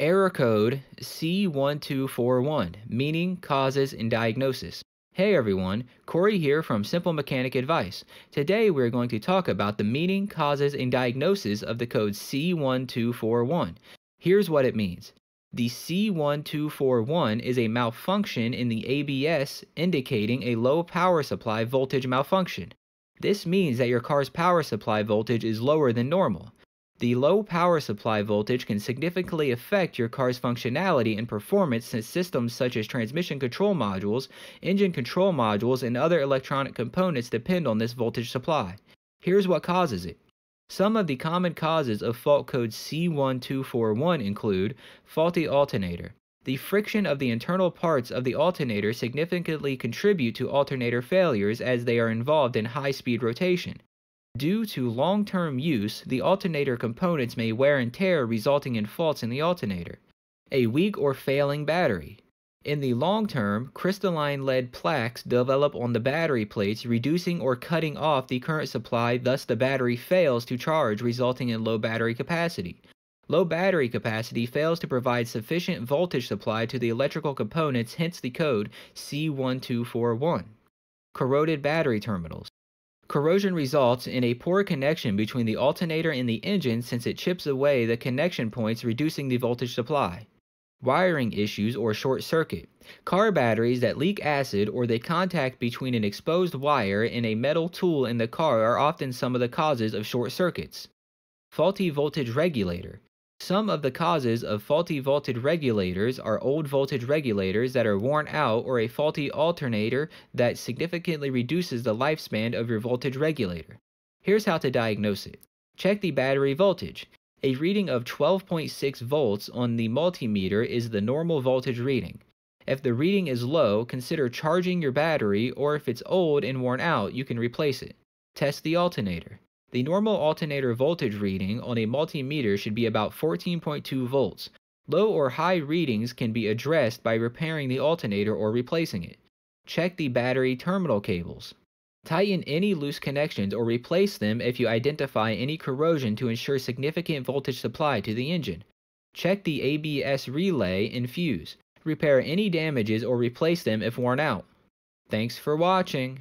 Error code C1241, meaning, causes, and diagnosis. Hey everyone, Corey here from Simple Mechanic Advice. Today we're going to talk about the meaning, causes, and diagnosis of the code C1241. Here's what it means. The C1241 is a malfunction in the ABS indicating a low power supply voltage malfunction. This means that your car's power supply voltage is lower than normal. The low power supply voltage can significantly affect your car's functionality and performance since systems such as transmission control modules, engine control modules, and other electronic components depend on this voltage supply. Here's what causes it. Some of the common causes of fault code C1241 include faulty alternator. The friction of the internal parts of the alternator significantly contribute to alternator failures as they are involved in high-speed rotation. Due to long-term use, the alternator components may wear and tear resulting in faults in the alternator. A weak or failing battery. In the long term, crystalline lead plaques develop on the battery plates, reducing or cutting off the current supply, thus the battery fails to charge, resulting in low battery capacity. Low battery capacity fails to provide sufficient voltage supply to the electrical components, hence the code C1241. Corroded battery terminals. Corrosion results in a poor connection between the alternator and the engine since it chips away the connection points reducing the voltage supply. Wiring issues or short circuit. Car batteries that leak acid or the contact between an exposed wire and a metal tool in the car are often some of the causes of short circuits. Faulty voltage regulator. Some of the causes of faulty voltage regulators are old voltage regulators that are worn out or a faulty alternator that significantly reduces the lifespan of your voltage regulator. Here's how to diagnose it. Check the battery voltage. A reading of 12.6 volts on the multimeter is the normal voltage reading. If the reading is low, consider charging your battery or if it's old and worn out, you can replace it. Test the alternator. The normal alternator voltage reading on a multimeter should be about 14.2 volts. Low or high readings can be addressed by repairing the alternator or replacing it. Check the battery terminal cables. Tighten any loose connections or replace them if you identify any corrosion to ensure significant voltage supply to the engine. Check the ABS relay and fuse. Repair any damages or replace them if worn out. Thanks for watching.